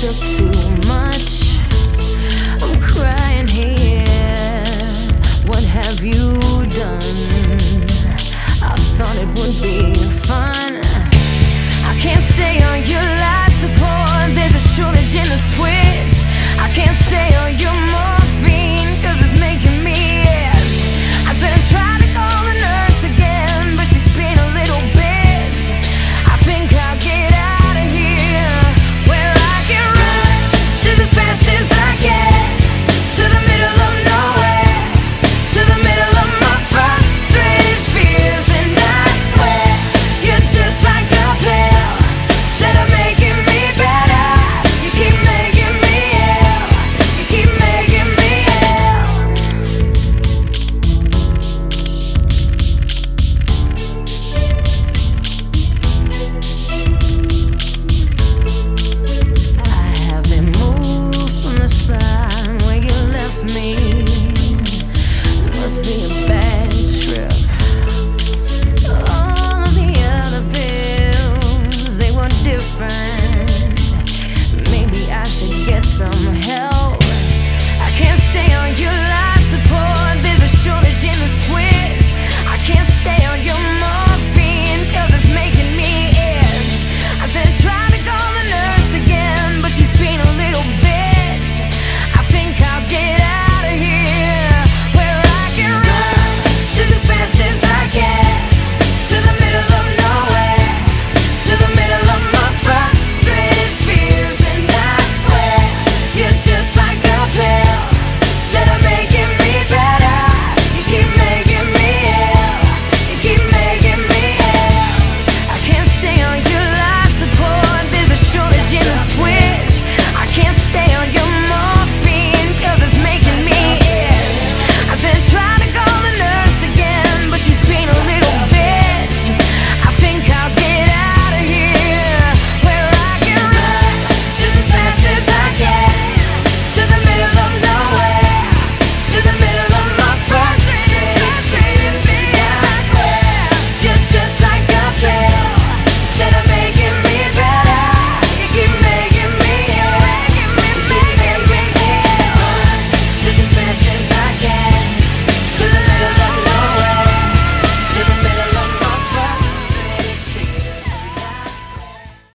took too much. I'm crying here. What have you done? I thought it would be fine. friend. Maybe I should get some help.